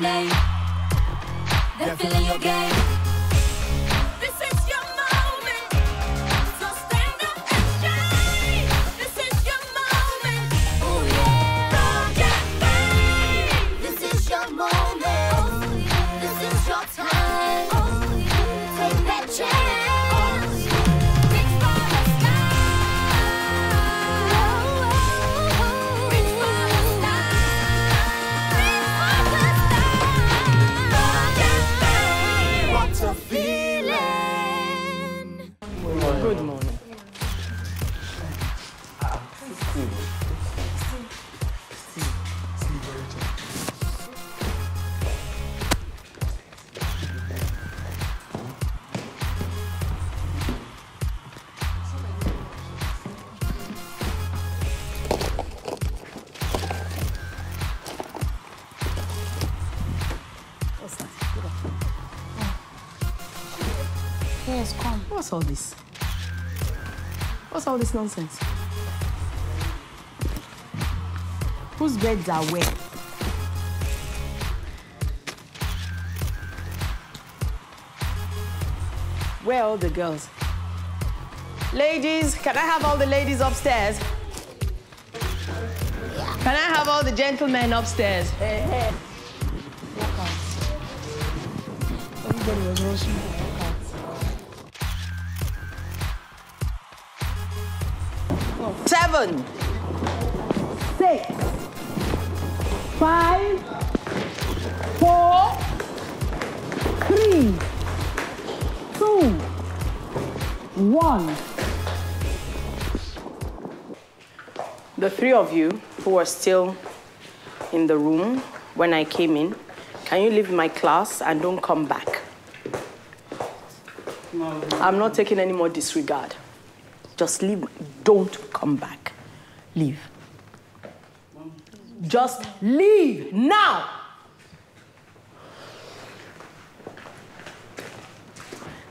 name. What's all this? What's all this nonsense? Whose beds are where? Where are all the girls? Ladies, can I have all the ladies upstairs? Can I have all the gentlemen upstairs? Eh, eh. Everybody was rushing Seven, six, five, four, three, two, one. The three of you who are still in the room when I came in, can you leave my class and don't come back? I'm not taking any more disregard. Just leave. Don't come back. Leave. Just leave now.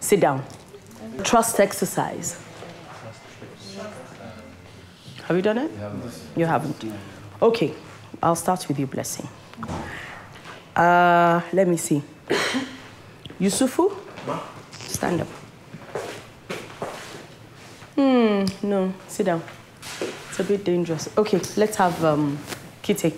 Sit down. Trust exercise. Have you done it? You haven't. Okay, I'll start with your blessing. Uh, let me see. Yusufu, stand up. Hmm, no, sit down. It's a bit dangerous. Okay, let's have um, Kitty.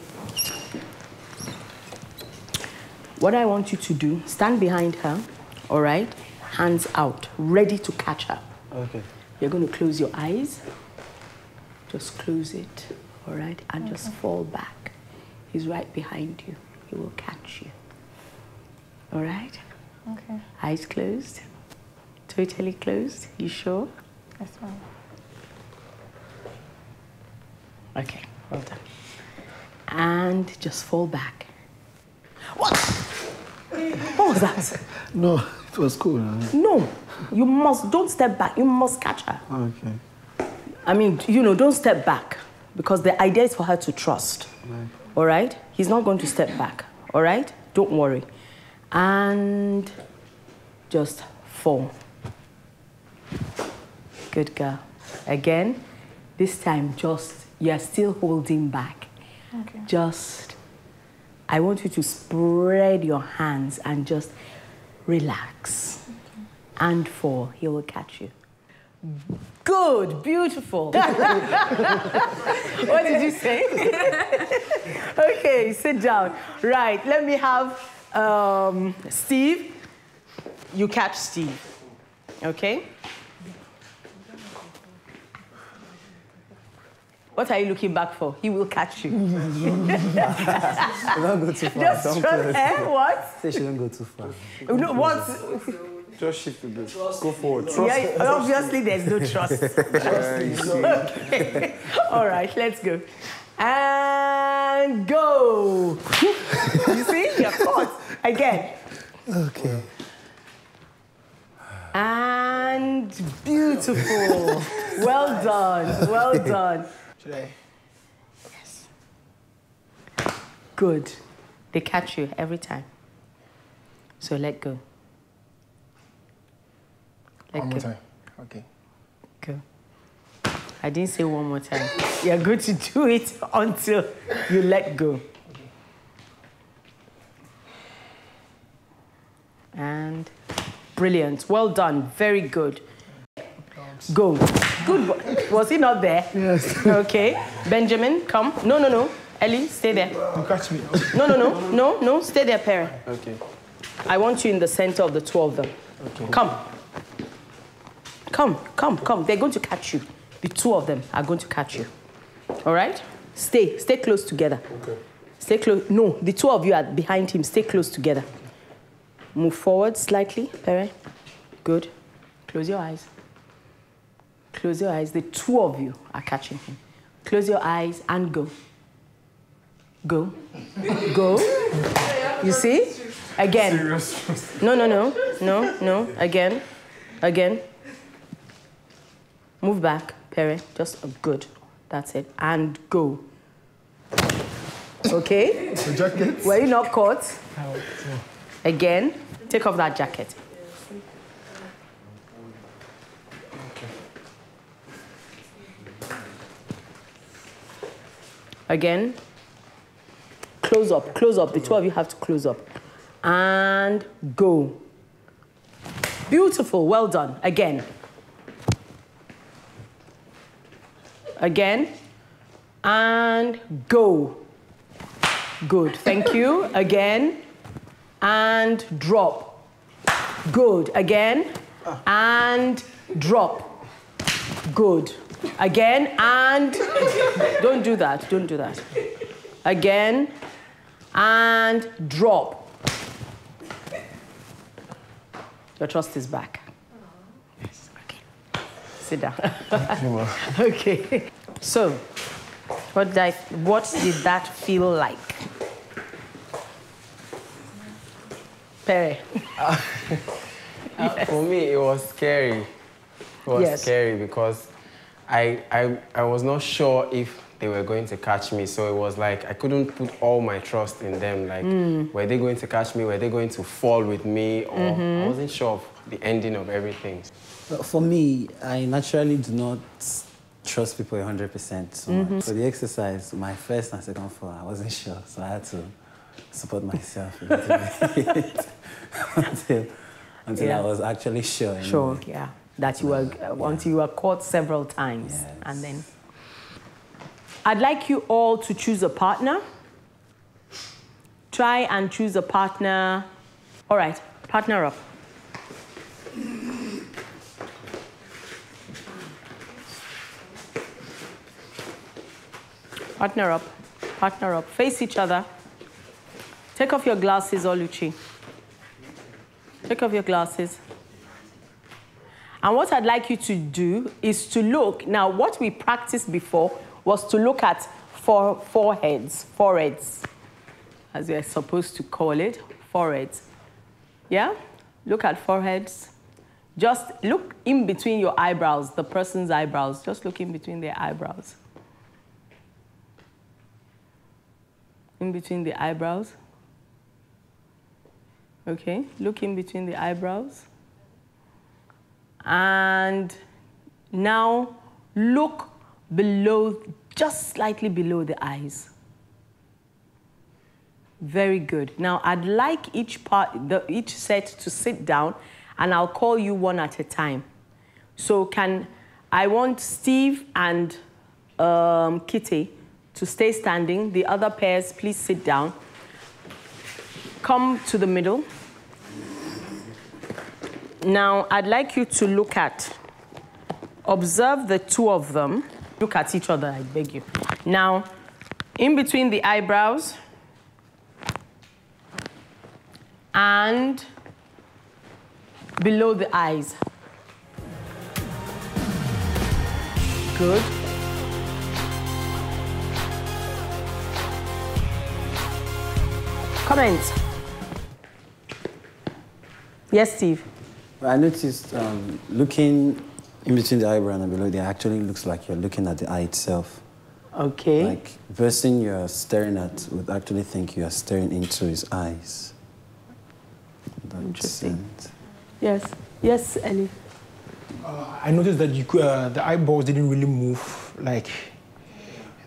What I want you to do, stand behind her, all right? Hands out, ready to catch her. Okay. You're going to close your eyes. Just close it, all right? And just fall back. He's right behind you. He will catch you. All right? Okay, Eyes closed. Totally closed. You sure? That's fine. Okay, well done. And just fall back. What? What was that? No, it was cool. huh? No, you must, don't step back. You must catch her. Okay. I mean, you know, don't step back because the idea is for her to trust. All right? He's not going to step back. All right? Don't worry. And just fall. Good girl. Again, this time just, you're still holding back. Okay. Just, I want you to spread your hands and just relax. And fall. He will catch you. Good, beautiful. what did you say? okay, sit down. Right, let me have um, Steve. You catch Steve. Okay? What are you looking back for? He will catch you. Don't go too far. Just Don't trust, press. eh? What? Say she don't go too far. No, what? Just shift a bit. Go forward. Yeah, obviously there's no trust. okay. All right, let's go. And go. you see? You're caught. Again. Okay. And beautiful. Well done. Well done. Should I? Good. They catch you every time. So let go. Let One go. more time. Okay. Go. I didn't say one more time. You're going to do it until you let go. And brilliant. Well done. Very good. Go. Good. Boy. Was he not there? Yes. Okay. Benjamin, come. No, no, no. Ellie, stay there. You catch me. No, no, no. No, no. Stay there, Perry. Okay. I want you in the center of the two of them. Okay. Come. Come, come, come. They're going to catch you. The two of them are going to catch you. All right? Stay. Stay close together. Okay. Stay close. No, the two of you are behind him. Stay close together. Move forward slightly, Pere. Good. Close your eyes. Close your eyes. The two of you are catching him. Close your eyes and go. Go. Go. You see? Again. No, no, no. No, no. Again. Again. Move back, Perry. Just good. That's it. And go. Okay? The jacket. Were you not caught? Again. Take off that jacket. Again. Close up, close up. The two of you have to close up. And go. Beautiful, well done. Again. Again. And go. Good, thank you. Again. And drop. Good. Again. Ah. And drop. Good. Again. And don't do that. Don't do that. Again. And drop. Your trust is back. Yes. Okay. Sit down. okay. So, what did, I, what did that feel like? Perry. Uh, for me, it was scary. It was Yes. scary because I, I, I was not sure if they were going to catch me. So it was like I couldn't put all my trust in them. Like, Mm. were they going to catch me? Were they going to fall with me? Or Mm-hmm. I wasn't sure of the ending of everything. For me, I naturally do not trust people 100%. So Mm-hmm. for the exercise, my first and second fall, I wasn't sure. So I had to support myself a little bit until, until Yeah. I was actually sure. anyway. Sure, yeah. That you were, uh, until you were caught several times. Yes. And then. I'd like you all to choose a partner. Try and choose a partner. All right, partner up. Partner up, partner up. Face each other. Take off your glasses, Oluchi. Take off your glasses. And what I'd like you to do is to look. Now, what we practiced before was to look at four, foreheads, foreheads, as we're supposed to call it, foreheads. Yeah? Look at foreheads. Just look in between your eyebrows, the person's eyebrows. Just look in between their eyebrows. In between the eyebrows. Okay, look in between the eyebrows. And now look below, just slightly below the eyes. Very good. Now I'd like each part, the, each set to sit down, and I'll call you one at a time. So can I want Steve and um, Kitty to stay standing. The other pairs, please sit down. Come to the middle. Now, I'd like you to look at, observe the two of them. Look at each other, I beg you. Now, in between the eyebrows and below the eyes. Good. Comment. Yes, Steve. I noticed um, looking in between the eyebrow and below there actually looks like you're looking at the eye itself. Okay. Like the person you're staring at would actually think you are staring into his eyes. That's Interesting. it. Yes. Yes, Ellie. I noticed that you, uh, the eyeballs didn't really move like,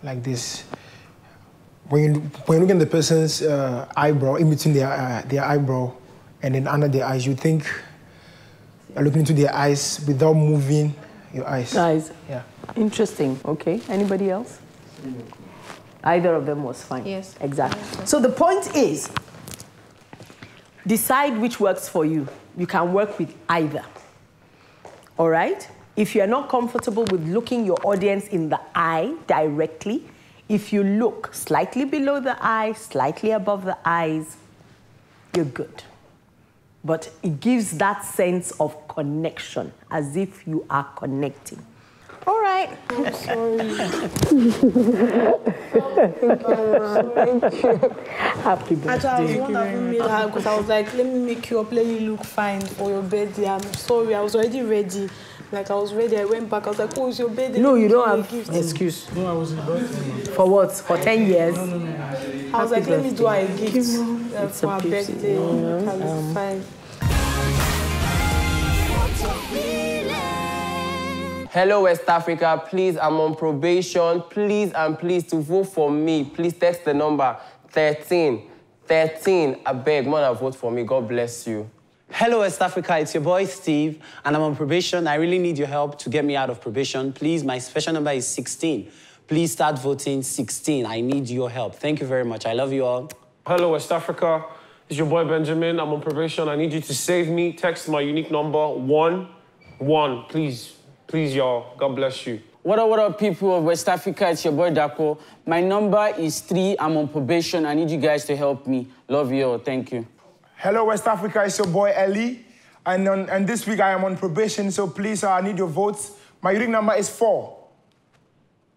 like this. When you, when you look at the person's uh, eyebrow, in between their, uh, their eyebrow and then under their eyes, you think you're looking into their eyes without moving your eyes. Eyes. Yeah. Interesting. Okay. Anybody else? Either of them was fine. Yes. Exactly. So the point is decide which works for you. You can work with either. All right? If you're not comfortable with looking your audience in the eye directly, if you look slightly below the eye, slightly above the eyes, you're good. But it gives that sense of connection, as if you are connecting. All right. I'm sorry. Thank you. Happy birthday. Actually, I was birthday. one that made her because I was like, let me make you up, let you look fine for your birthday. I'm sorry, I was already ready. Like I was ready. I went back. I was like, oh, it's your birthday. No, me you don't have gift. excuse. No, I was about For what? For 10 years? I was like, let me do a gift It's a for her birthday. you know, um, fine. Hello, West Africa. Please, I'm on probation. Please and please to vote for me. Please text the number 13. 13. I beg, man, vote for me. God bless you. Hello, West Africa. It's your boy Steve, and I'm on probation. I really need your help to get me out of probation. Please, my special number is 16. Please start voting 16. I need your help. Thank you very much. I love you all. Hello, West Africa. It's your boy Benjamin. I'm on probation. I need you to save me. Text my unique number one one. Please, please, y'all. God bless you. What up, what up, people of West Africa? It's your boy Dapo. My number is three. I'm on probation. I need you guys to help me. Love you all. Thank you. Hello, West Africa. It's your boy Ellie. And, on, and this week I am on probation, so please, uh, I need your votes. My unique number is four.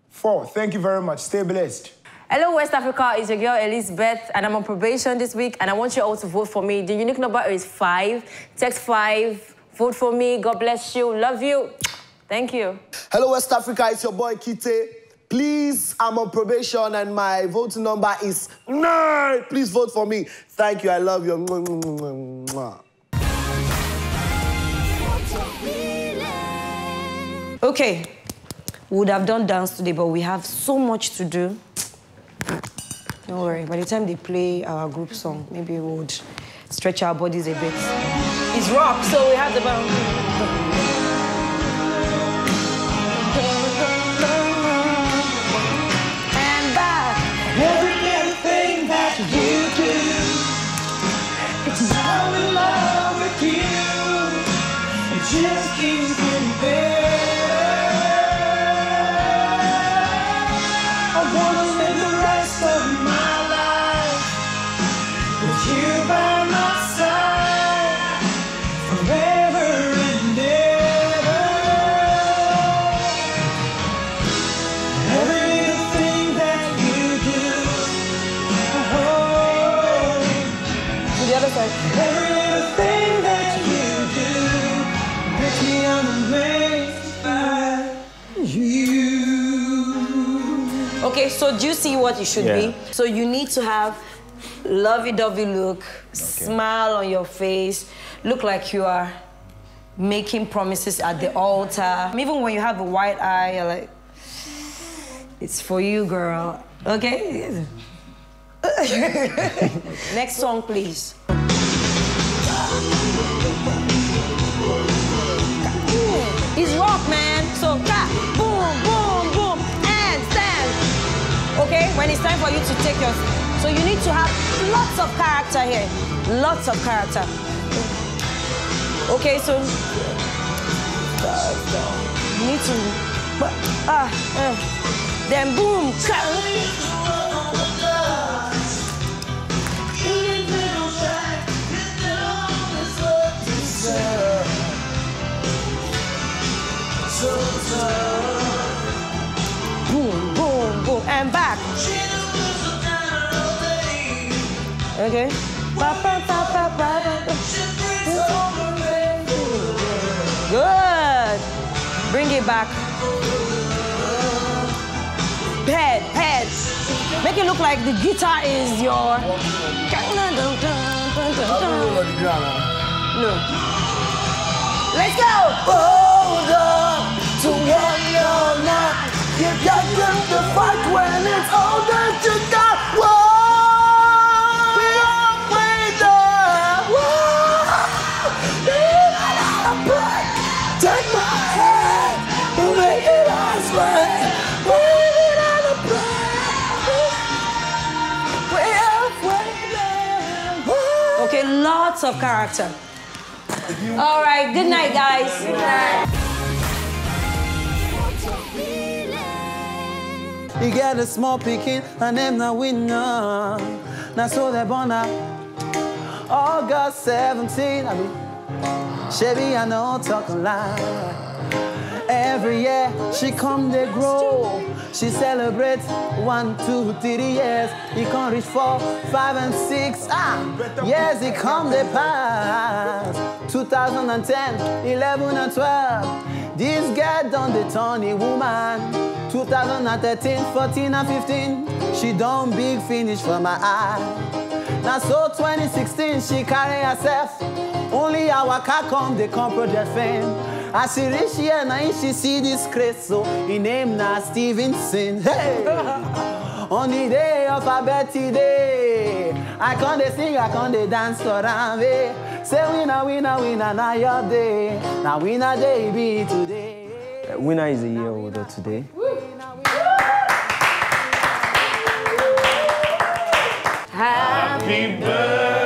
Four. Thank you very much. Stay blessed. Hello, West Africa. It's your girl Elizabeth, and I'm on probation this week, and I want you all to vote for me. The unique number is five. Text five. Vote for me. God bless you. Love you. Thank you. Hello, West Africa. It's your boy Kite. Please, I'm on probation and my voting number is nine. Please vote for me. Thank you. I love you. Okay. We would have done dance today, but we have so much to do. Don't worry. By the time they play our group song, maybe we would stretch our bodies a bit. It's rock, so we have the. And Okay, so do you see what you should Yeah. be? So you need to have lovey-dovey look, smile on your face, look like you are making promises at the altar. Even when you have a white eye, you're like, it's for you, girl. Okay? Next song, please. It's rock, man. For you to take your. So you need to have lots of character here. Lots of character. Okay, so you need to. Ah, uh, then boom. Boom, boom, boom, and back. Okay. Good. Bring it back. Head, head. Make it look like the guitar is your. No. Let's go. Hold on to. You got them to fight when it's all that you got. Lots of character. All right, good night, guys. Good night. You get a small picking and them the winner. Now so they born up. August 17, I mean, Chevy, I know talk a lie. Every year she come they grow. She celebrates one, two, three years. He can reach four, five, and six. Ah, yes, he come they pass. 2010, 11, and 12. This girl done the Tony woman. 2013, 14, and 15. She done big finish for my eye. Now so 2016 she carry herself. Only our car come they come project fame. As she reach here now she see this craze so he name na Stevenson. Hey! On the day of her birthday, I can't dey sing, I can't dey dance for am. Hey. Say winner, winner, winner, now your day. Now winner day be today. Uh, winner is a year older today. Happy birthday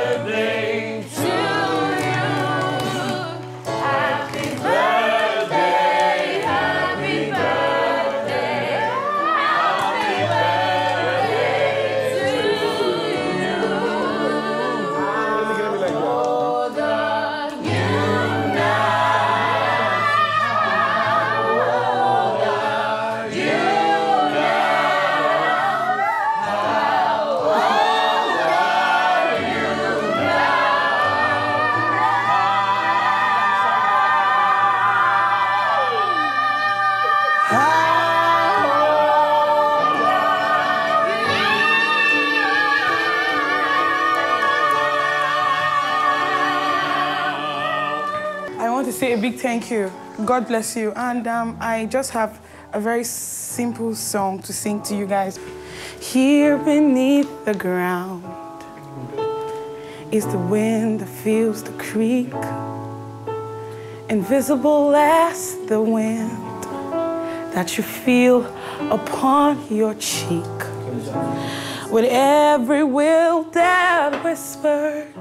want to say a big thank you. God bless you. And um, I just have a very simple song to sing to you guys. Here beneath the ground is the wind that feels the creek, invisible as the wind that you feel upon your cheek. With every will that whispers,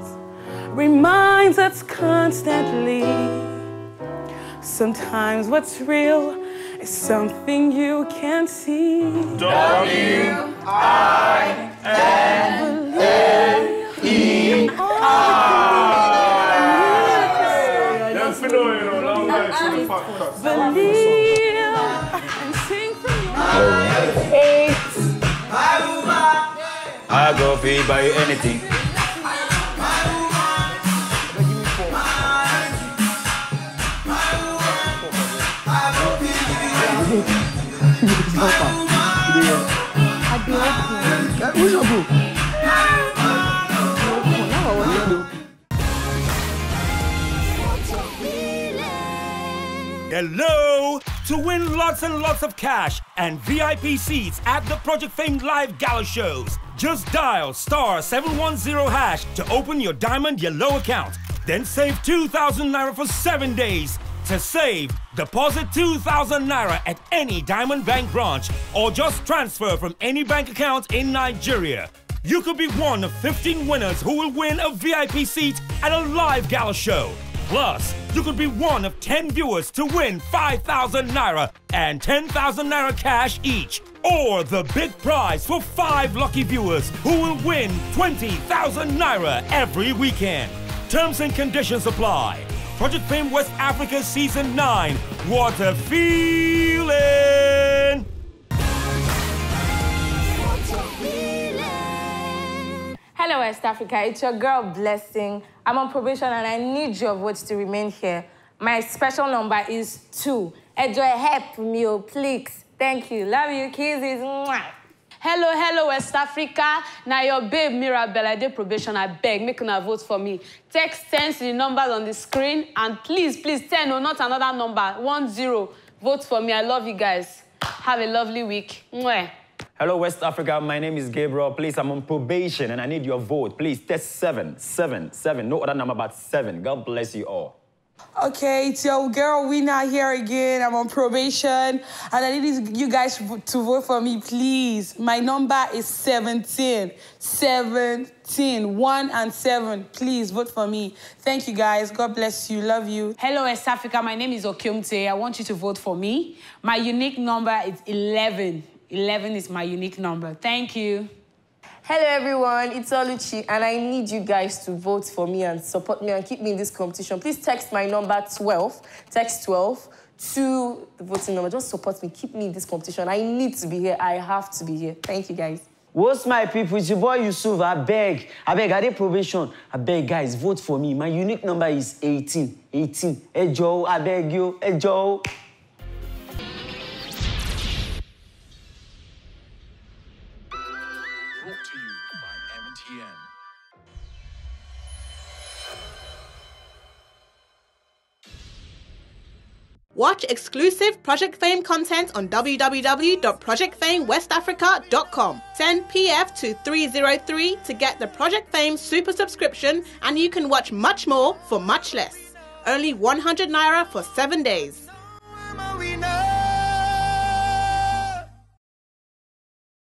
reminds us constantly. Sometimes what's real is something you can't see. W I N N Yan phenomenal, long way to the podcast. Believe and sing from your Eight. I go feed Hello! To win lots and lots of cash and VIP seats at the Project Fame Live Gala shows, just dial star 710 hash to open your Diamond Y'ello account. Then save 2,000 naira for seven days. To save, deposit 2,000 naira at any Diamond Bank branch or just transfer from any bank account in Nigeria. You could be one of 15 winners who will win a VIP seat at a live gala show. Plus, you could be one of 10 viewers to win 5,000 naira and 10,000 naira cash each. Or the big prize for five lucky viewers who will win 20,000 naira every weekend. Terms and conditions apply. Project Fame West Africa Season 9. What a feeling! Hello, West Africa. It's your girl, Blessing. I'm on probation and I need your votes to remain here. My special number is two. Enjoy help me, oh, please. Thank you. Love you. Kisses. Mwah. Hello, hello, West Africa. Now your babe Mirabelle, I did probation. I beg, make una vote for me. Text 10 to the numbers on the screen. And please, please, 10 or not another number. One zero. Vote for me. I love you guys. Have a lovely week. Mwah. Hello, West Africa. My name is Gabriel. Please, I'm on probation and I need your vote. Please, test seven, seven, seven. No other number but seven. God bless you all. Okay, it's your girl Winner here again. I'm on probation, and I need you guys to vote for me, please. My number is 17. 17. 1 and 7. Please vote for me. Thank you, guys. God bless you. Love you. Hello, West Africa. My name is Okyomte. I want you to vote for me. My unique number is 11. 11 is my unique number. Thank you. Hello everyone, it's Oluchi and I need you guys to vote for me and support me and keep me in this competition. Please text my number 12, text 12 to the voting number. Just support me, keep me in this competition. I need to be here, I have to be here. Thank you guys. What's my people? It's your boy Yusuf. I beg. I beg. I did probation. I beg, guys, vote for me. My unique number is 18. 18. Hey, Joe. I beg you. Hey, Joe. Watch exclusive Project Fame content on www.projectfamewestafrica.com. Send PF to 303 to get the Project Fame super subscription, and you can watch much more for much less. Only 100 naira for seven days.